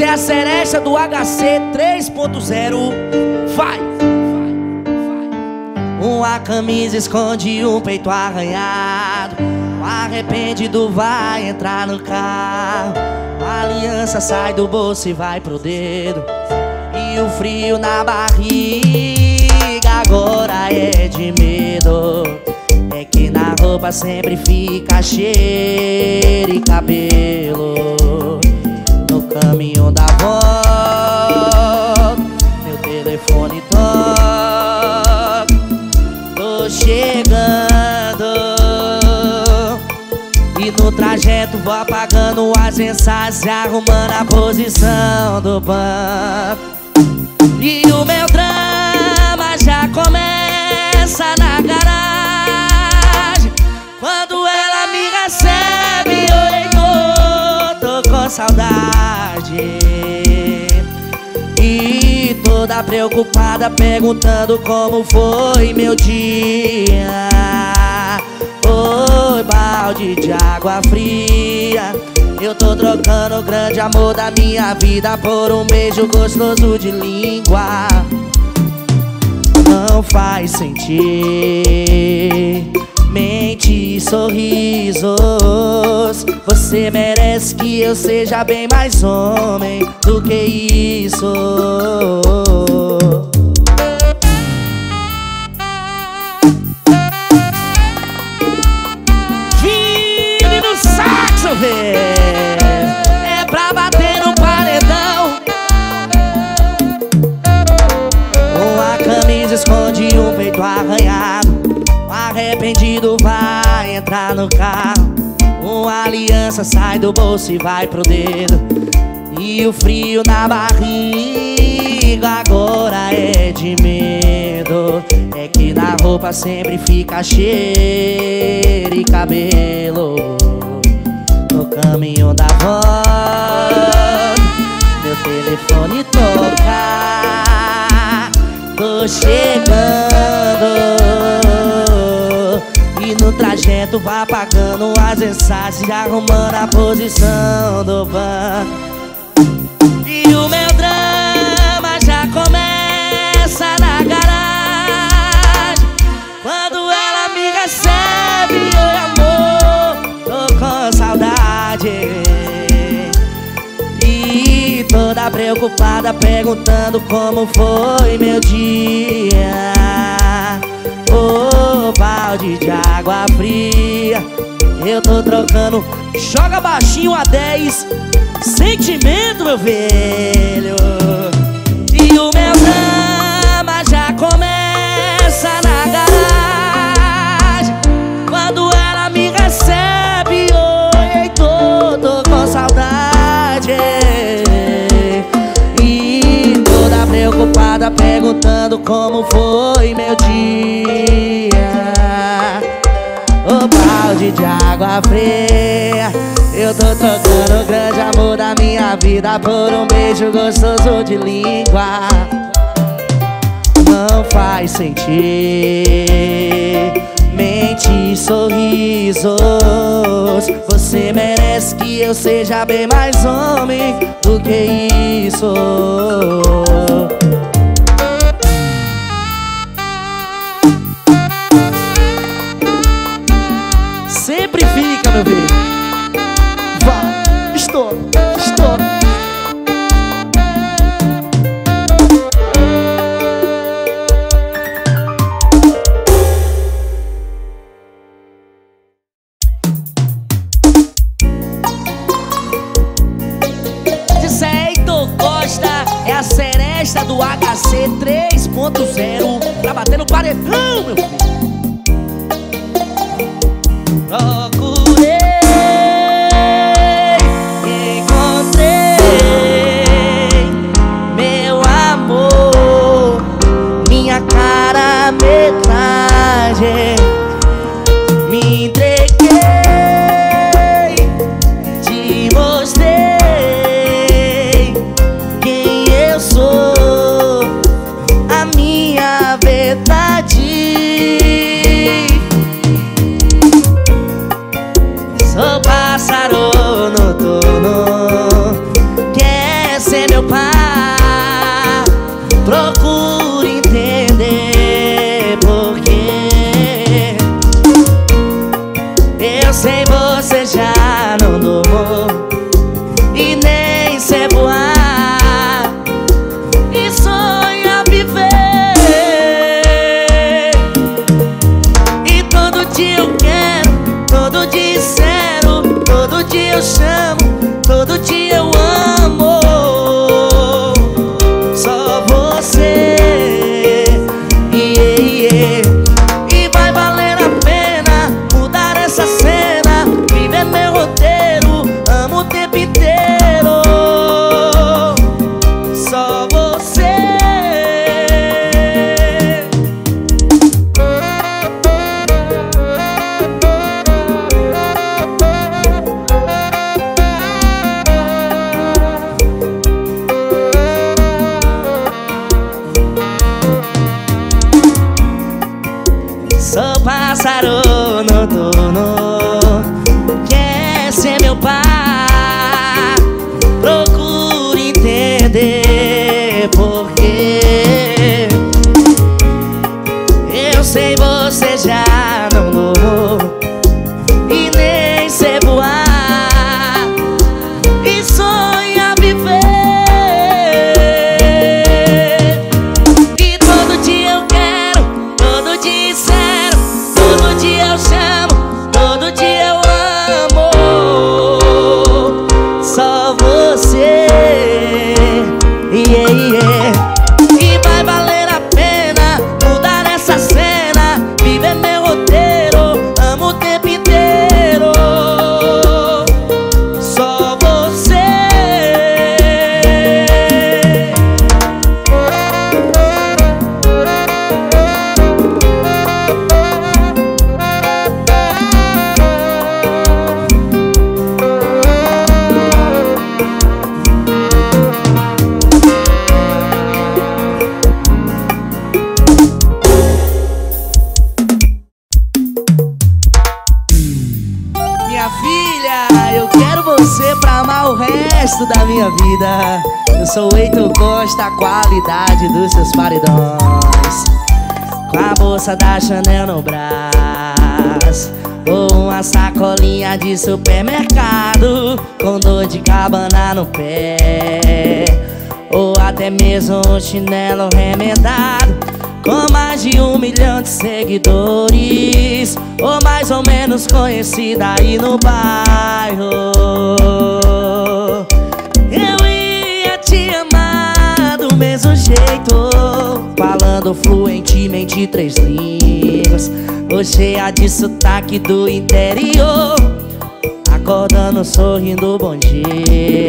É a seresta do HC 3.0. Vai! Uma camisa esconde um peito arranhado. O arrependido vai entrar no carro. A aliança sai do bolso e vai pro dedo. E o frio na barriga agora é de medo. É que na roupa sempre fica cheiro e cabelo. Caminho da volta, meu telefone toca. Tô chegando. E no trajeto vou apagando as mensagens e arrumando a posição do banco. E o meu drama já começa na garagem. Saudade. E toda preocupada perguntando como foi meu dia. Oi, balde de água fria. Eu tô trocando o grande amor da minha vida por um beijo gostoso de língua. Não faz sentir mente e sorrisos. Você merece que eu seja bem mais homem do que isso. Vire no saxo, vê. É pra bater no paredão. Uma camisa esconde um peito arranhado. Arrependido vai entrar no carro. Uma aliança sai do bolso e vai pro dedo. E o frio na barriga agora é de medo. É que na roupa sempre fica cheiro e cabelo. No caminho da volta, meu telefone toca. Tô chegando. E no trajeto vai apagando as mensagens e arrumando a posição do banco. E o meu drama já começa na garagem. Quando ela me recebe, oi amor, tô com saudade. E toda preocupada perguntando como foi meu dia Balde de água fria. Eu tô trocando Joga baixinho a 10 Sentimento, meu velho. E o meu preocupada perguntando como foi meu dia. O balde de água fria Eu tô trocando o grande amor da minha vida Por um beijo gostoso de língua. Não faz sentir Mente e sorrisos. Você merece que eu seja bem mais homem do que isso yeah. Minha filha, eu quero você pra amar o resto da minha vida. Eu sou o Costa, a qualidade dos seus paredões. Com a bolsa da Chanel no braço. Ou uma sacolinha de supermercado. Com dor de cabana no pé. Ou até mesmo um chinelo remendado. Com mais de um milhão de seguidores Ou mais ou menos conhecida aí no bairro. Eu ia te amar do mesmo jeito Falando fluentemente três línguas. Ou cheia de sotaque do interior Acordando sorrindo bom dia.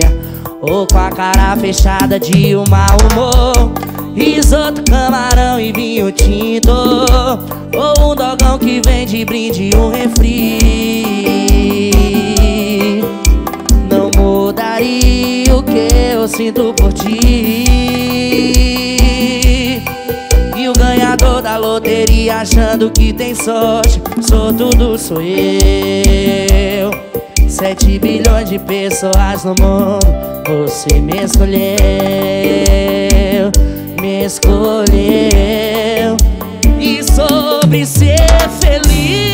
Ou com a cara fechada de um mau humor Risoto, camarão e vinho tinto. Ou um dogão que vem de brinde um refri. Não mudaria o que eu sinto por ti. E o ganhador da loteria achando que tem sorte Sou tudo, sou eu. Sete bilhões de pessoas no mundo Você me escolheu Me escolheu. E sobre ser feliz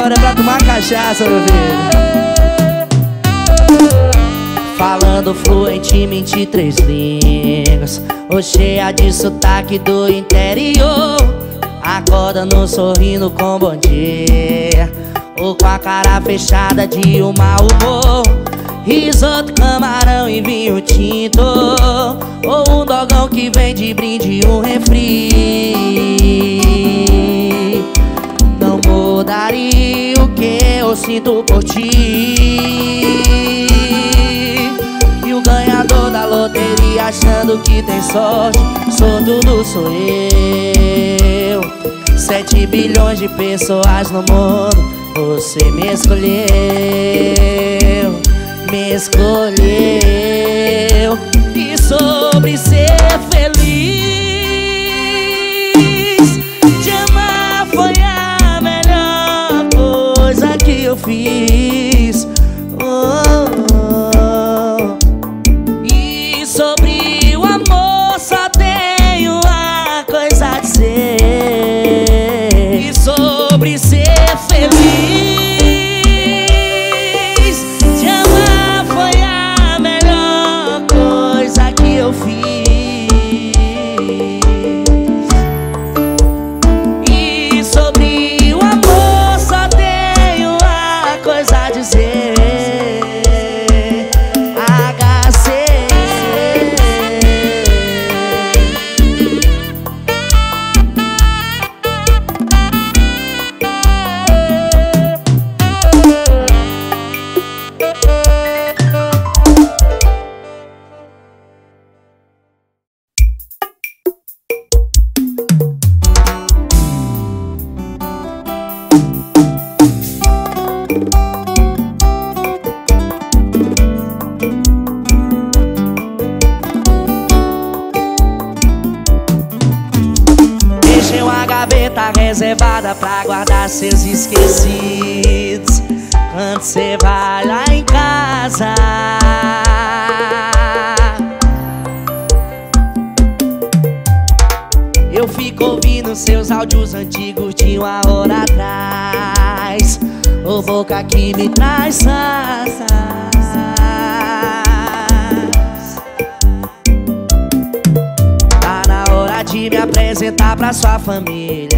Repertório é pra tomar cachaça, meu filho. Falando fluentemente três línguas. Ou cheia de sotaque do interior. Acorda no sorrindo com bom dia. Ou com a cara fechada de um mau humor. Risoto, camarão e vinho tinto. Ou um dogão que vem de brinde um refri Não mudaria o que eu sinto por ti. E o ganhador da loteria achando que tem sorte Sou tudo, sou eu. Sete bilhões de pessoas no mundo Você me escolheu Me escolheu. E sobre ser feliz guardar seus esquecidos Quando cê vai lá em casa. Eu fico ouvindo seus áudios antigos de uma hora atrás. Ô boca que me traz Tá na hora de me apresentar pra sua família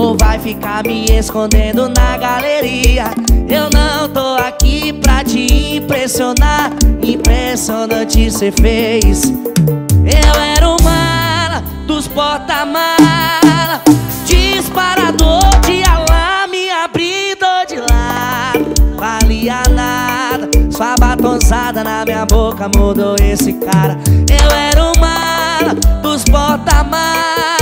Ou vai ficar me escondendo na galeria? Eu não tô aqui pra te impressionar. Impressionante cê fez. Eu era um mala dos porta-mala. Disparador de alarme abridor de lado Valia nada Sua batonzada na minha boca mudou esse cara. Eu era um mala dos porta-mala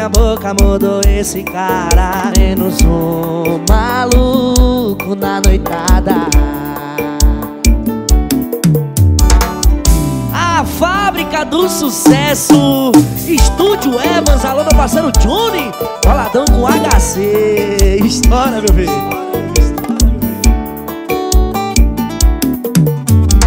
minha boca mudou esse cara. Menos um maluco na noitada. A fábrica do sucesso. Estúdio Evans, alô meu parceiro Johnny Boladão com HC História meu filho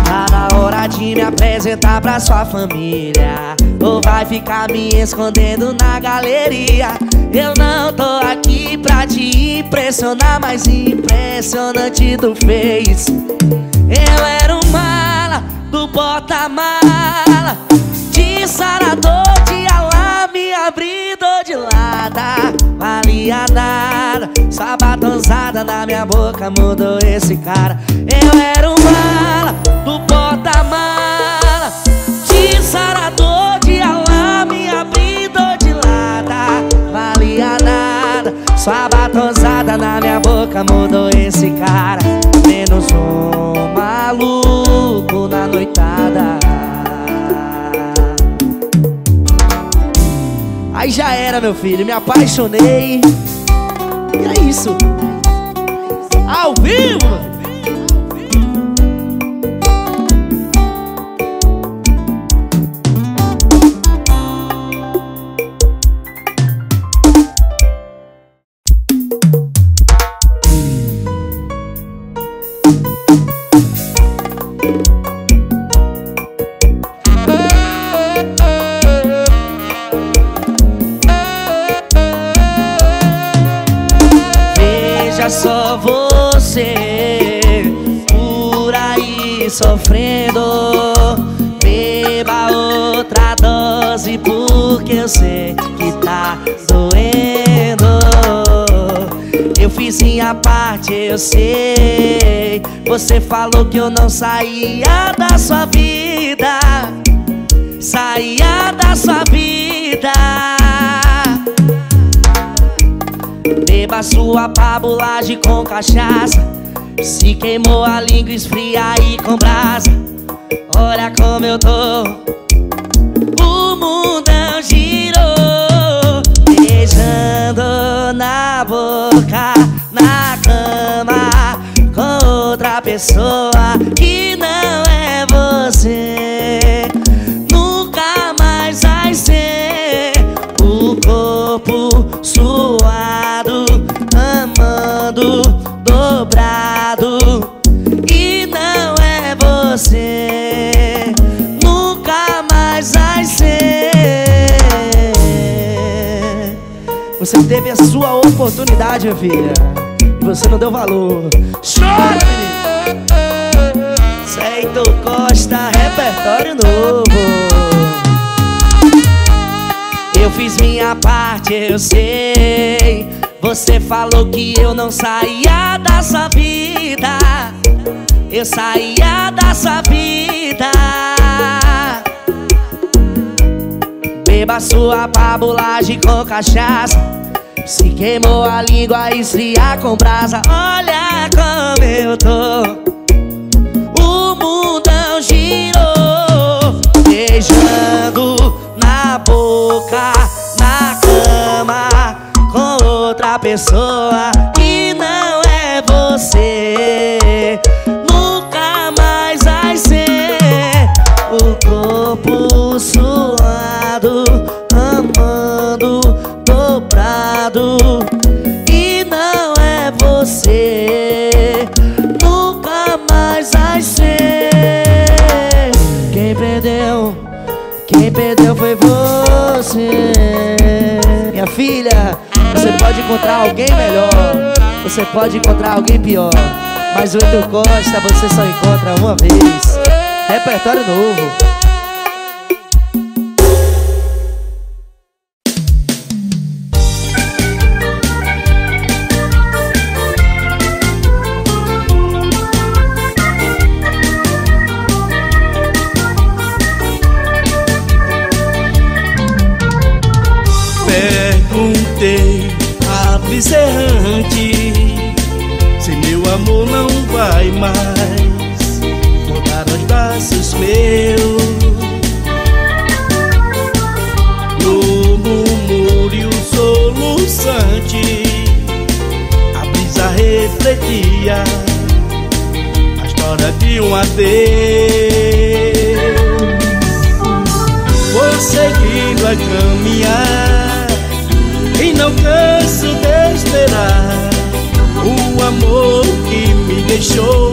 Tá na hora de me apresentar pra sua família Ou vai ficar me escondendo na galeria. Eu não tô aqui pra te impressionar Mas impressionante tu fez. Eu era um mala do porta-mala. De sarador, de alarme, abridor de lada Valia nada, sua batonzada na minha boca mudou esse cara. Eu era um mala do porta-mala sua batonzada na minha boca mudou esse cara. Menos um maluco na noitada. Aí já era, meu filho, me apaixonei. E é isso. Ao vivo! Parte, eu sei. Você falou que eu não saía da sua vida. Saía da sua vida. Beba sua pabulagem com cachaça Se queimou a língua, esfria aí com brasa Olha como eu tô O mundão girou Beijando na boca, pessoa que não é você Nunca mais vai ser o corpo suado, amando dobrado. E não é você, nunca mais vai ser. Você teve a sua oportunidade, filha, você não deu valor. Repertório novo. Eu fiz minha parte, eu sei. Você falou que eu não saía da sua vida. Eu saía da sua vida. Beba sua pabulagem com cachaça. Se queimou a língua, esfria com brasa. Olha como eu tô. Beijando na boca, na cama, com outra pessoa que não é você. Nunca mais vai ser o corpo suado, amando dobrado. Você. Minha filha, você pode encontrar alguém melhor. Você pode encontrar alguém pior. Mas o Heitor Costa você só encontra uma vez. Repertório novo É errante. Se meu amor não vai mais. Voltar aos braços meus. No murmúrio soluçante A brisa refletia A história de um adeus. Vou seguindo a caminhar deixou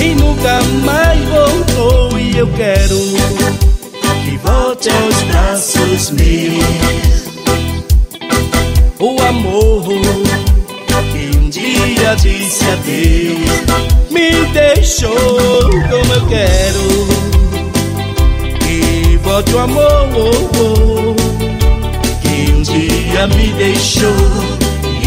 e nunca mais voltou. E eu quero que volte aos braços meus. O amor que um dia disse adeus me deixou como eu quero. Que volte o amor que um dia me deixou.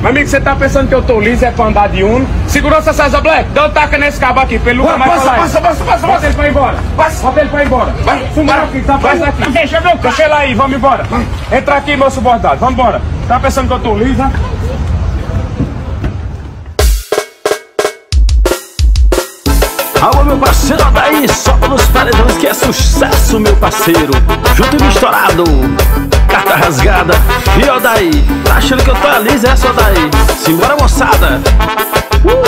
Meu amigo, você tá pensando que eu tô liso é pra andar de Uno? Segurança César Black, dá um taca nesse cabo aqui, pra ele nunca mais passa, falar passa, passa, passa, Bota ele pra ir embora. Passa. Bota ele pra ir embora. Vai, fumar aqui, tá passa aqui. Deixa meu carro. Deixa ele aí, vamos embora. Entra aqui, meu subordinado, vamos embora. Tá pensando que eu tô liso, né? Alô, meu parceiro, daí, só nos paredões que é sucesso, meu parceiro. Junto e misturado, carta rasgada. E ó, daí, tá achando que eu tô ali, é só daí. Simbora, moçada. Uh!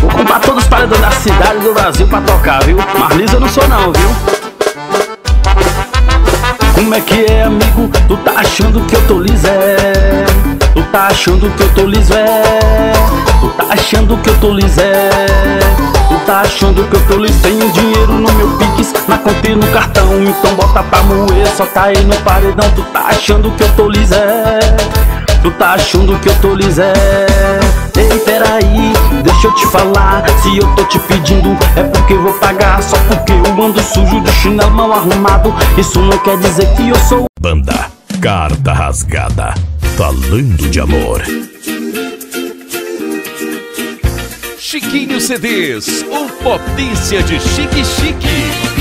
Vou comprar todos os paredões da cidade do Brasil pra tocar, viu? Mas liso eu não sou, não, viu? Como é que é, amigo? Tu tá achando que eu tô liso, é? Tu tá achando que eu tô liso, é? Tu tá achando que eu tô liso, é? Tá achando que eu tô liso? Tenho dinheiro no meu Pix, na conta e no cartão. Então bota pra moer, só tá aí no paredão. Tu tá achando que eu tô liso, é? Tu tá achando que eu tô liso, é? Ei, peraí, deixa eu te falar. Se eu tô te pedindo é porque eu vou pagar. Só porque eu ando sujo de chinelo mal arrumado. Isso não quer dizer que eu sou Banda Carta Rasgada. Falando de amor Chiquinho CDs, o potência de chique chique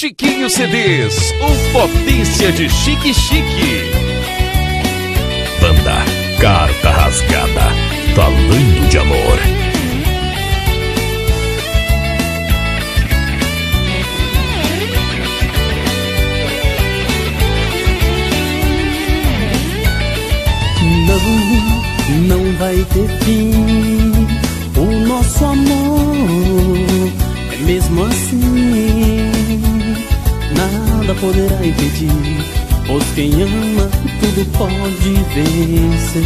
Chiquinho CDs, o potência de chique chique. Banda Carta Rasgada Falando de amor. Não, não vai ter fim. O nosso amor. É mesmo assim, nada poderá impedir Pois quem ama tudo pode vencer.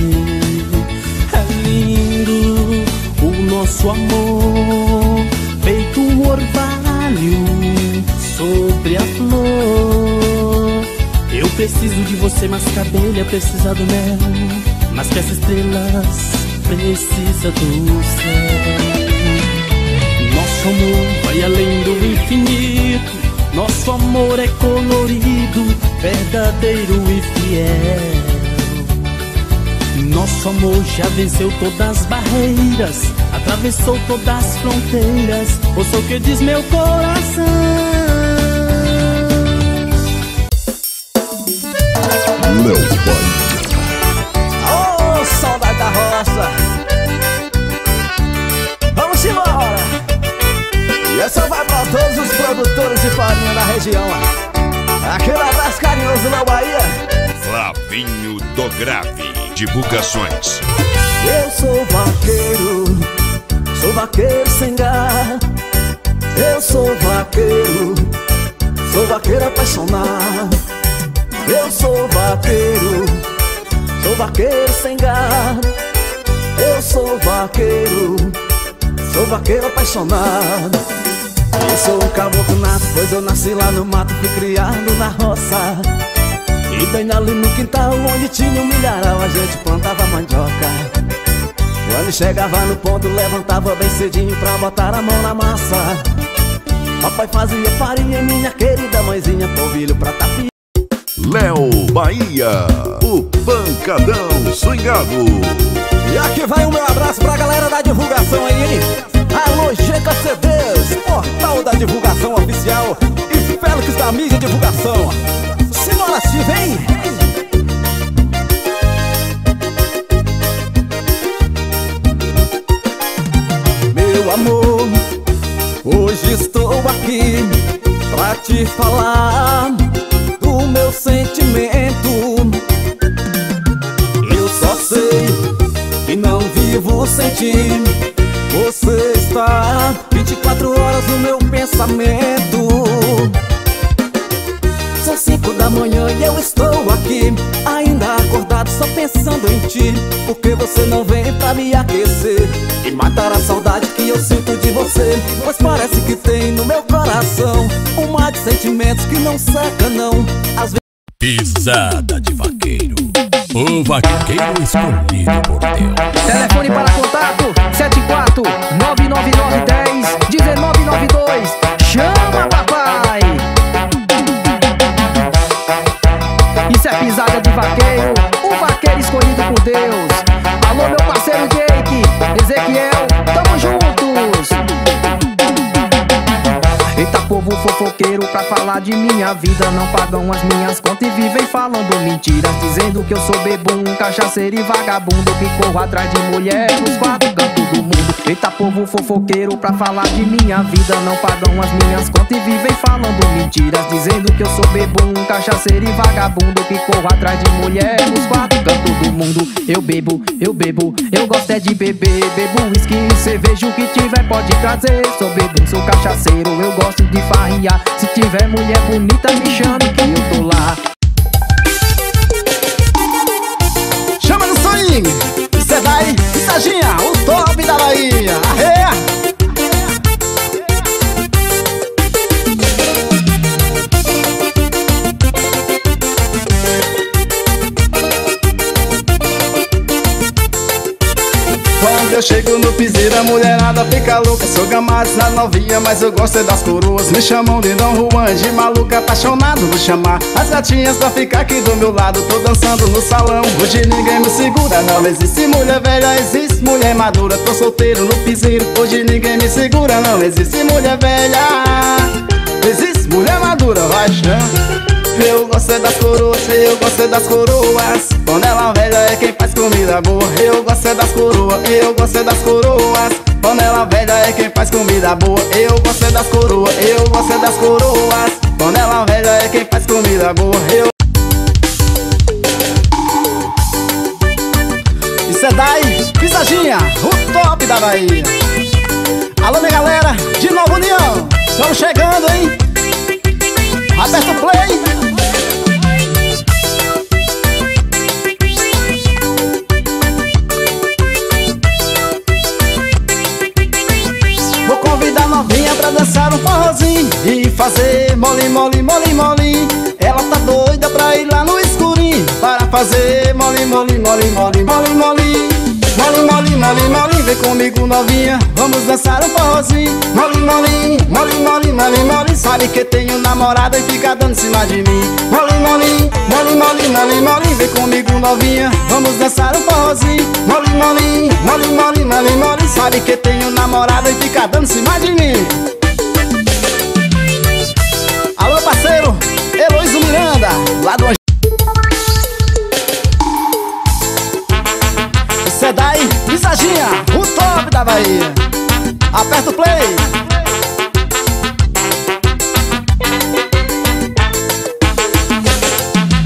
É lindo o nosso amor Feito um orvalho sobre a flor. Eu preciso de você, mas que abelha precisa do mel Mas que as estrelas precisa do céu. Nosso amor vai além do infinito nosso amor é colorido, verdadeiro e fiel. Nosso amor já venceu todas as barreiras, atravessou todas as fronteiras. Ouça o que diz meu coração. Meu pai. Região. Aquele abraço carinhoso na Bahia. Flavinho do Grave. Divulgações. Eu sou vaqueiro, sou vaqueiro sem gar. Eu sou vaqueiro, sou vaqueiro apaixonado. Eu sou vaqueiro, sou vaqueiro sem gar. Eu sou vaqueiro, sou vaqueiro apaixonado. Eu sou um caboclo nato, pois eu nasci lá no mato, fui criado na roça. E bem ali no quintal, onde tinha um milharal, a gente plantava mandioca. Quando chegava no ponto, levantava bem cedinho pra botar a mão na massa. Papai fazia farinha, minha querida mãezinha, polvilho pra tapir. Léo Bahia. O pancadão swingado. E aqui vai o meu abraço pra galera da divulgação aí, hein? Alô, GK CDs, portal da divulgação oficial e Félix da mídia divulgação. Senhora se vem! Meu amor, hoje estou aqui pra te falar do meu sentimento. Eu só sei que não vivo sem ti. Pensamento. São cinco da manhã e eu estou aqui Ainda acordado só pensando em ti Porque você não vem pra me aquecer E matar a saudade que eu sinto de você Pois parece que tem no meu coração Um mar de sentimentos que não seca não Às vezes Pisada de vaqueiro. O vaqueiro escolhido por Deus. Telefone para contato 74 99910 meu parceiro fofoqueiro pra falar de minha vida. Não pagam as minhas contas e vivem falando mentiras Dizendo que eu sou bebum, cachaceiro e vagabundo Que corro atrás de mulher nos quatro cantos do mundo. Eita povo fofoqueiro pra falar de minha vida. Não pagam as minhas contas e vivem falando mentiras Dizendo que eu sou bebum, cachaceiro e vagabundo Que corro atrás de mulher nos quatro cantos do mundo. Eu bebo, eu bebo, eu gosto é de beber. Bebo whisky, cerveja, o que tiver pode trazer. Sou bebum, sou cachaceiro, eu gosto de Se tiver mulher bonita me chame que eu tô lá Chama no swing! Isso é daí, Saginha, o top da Bahia! Arreia! Eu chego no piseiro, a mulherada fica louca. Sou gamado na novinha, mas eu gosto é das coroas. Me chamam de Dom Juan, de maluco apaixonado. Vou chamar as gatinhas pra ficar aqui do meu lado. Tô dançando no salão, hoje ninguém me segura Não existe mulher velha, existe mulher madura. Tô solteiro no piseiro, hoje ninguém me segura Não existe mulher velha, existe mulher madura Vai chão eu gosto é das coroas, eu gosto é das coroas Panela velha é quem faz comida boa. Eu gosto é das coroas, eu gosto é das coroas. Panela velha é quem faz comida boa. Eu gosto é das coroas, eu gosto é das coroas. Panela velha é quem faz comida boa Eu Isso é daí, Pisadinha, o top da Bahia. Alô minha galera, de Nova União. Estamos chegando, hein? Aperta o play mole, mole, mole, mole Ela tá doida pra ir lá no escurinho Para fazer mole, mole, mole, mole, mole, mole Mole, mole, mole, mole, vem comigo novinha Vamos dançar um forrozinho Mole, mole, mole, mole, mole, mole Sabe que tenho namorada e fica dando em cima de mim Mole, mole, mole, mole, mole, mole Vem comigo novinha Vamos dançar um forrozinho Mole, mole, mole, mole, mole, mole Sabe que tenho namorada e fica dando cima de mim Miranda Lá do Sedai, Visaginha, o top da Bahia. Aperta o play.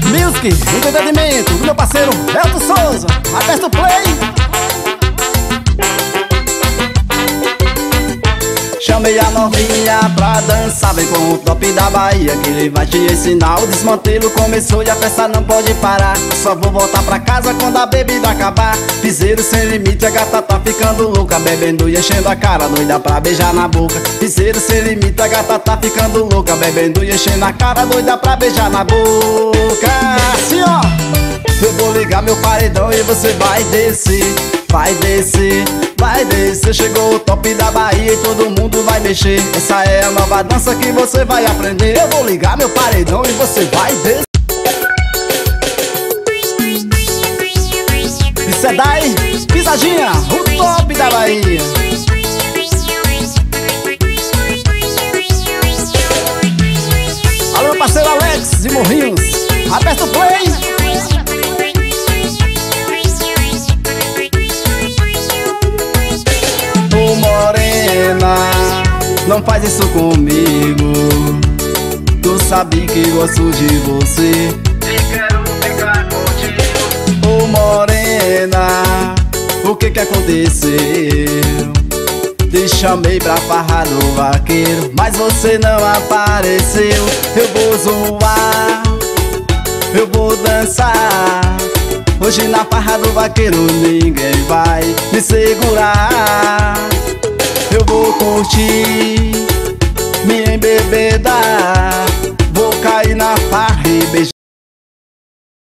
Music, entretenimento, meu parceiro Elton Souza. Aperta o play Chamei a novinha pra dançar, vem com o top da Bahia Que ele vai te ensinar, o desmantelo começou e a festa não pode parar. Só vou voltar pra casa quando a bebida acabar. Piseiro sem limite, a gata tá ficando louca. Bebendo e enchendo a cara, doida pra beijar na boca. Piseiro sem limite, a gata tá ficando louca. Bebendo e enchendo a cara, doida pra beijar na boca. Assim ó, eu vou ligar meu paredão e você vai descer Vai descer, vai descer. Chegou o top da Bahia e todo mundo vai mexer. Essa é a nova dança que você vai aprender. Eu vou ligar meu paredão e você vai descer Isso é Dai, pisadinha, o top da Bahia. Alô parceiro Alex de Morrinhos. Aperta o play não faz isso comigo. Tu sabe que gosto de você. E quero ficar contigo. Ô morena, o que que aconteceu? Te chamei pra farra do vaqueiro Mas você não apareceu. Eu vou zoar Eu vou dançar. Hoje na farra do vaqueiro ninguém vai me segurar eu vou curtir, me embebedar, vou cair na farra e beijar.